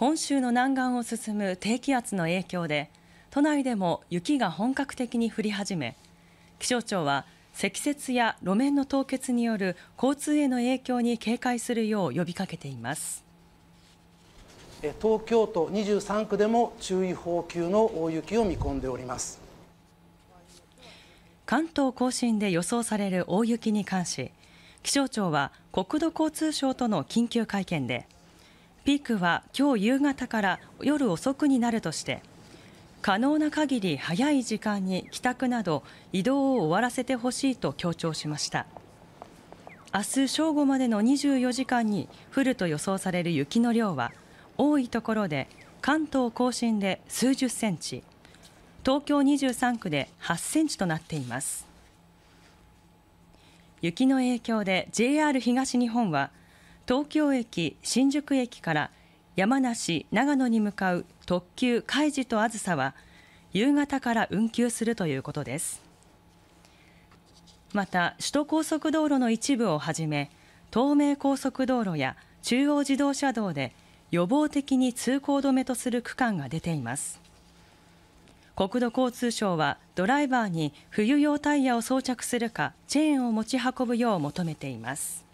本州の南岸を進む低気圧の影響で都内でも雪が本格的に降り始め気象庁は積雪や路面の凍結による交通への影響に警戒するよう呼びかけています。東京都23区でも注意報級の大雪を見込んでおります。関東甲信で予想される大雪に関し気象庁は国土交通省との緊急会見でピークは今日夕方から夜遅くになるとして可能な限り早い時間に帰宅など移動を終わらせてほしいと強調しました。明日正午までの24時間に降ると予想される雪の量は多いところで関東甲信で数十センチ東京23区で8センチとなっています。雪の影響で JR 東日本は東京駅新宿駅から山梨長野に向かう特急かいじとあずさは夕方から運休するということです。また首都高速道路の一部をはじめ東名高速道路や中央自動車道で予防的に通行止めとする区間が出ています。国土交通省はドライバーに冬用タイヤを装着するかチェーンを持ち運ぶよう求めています。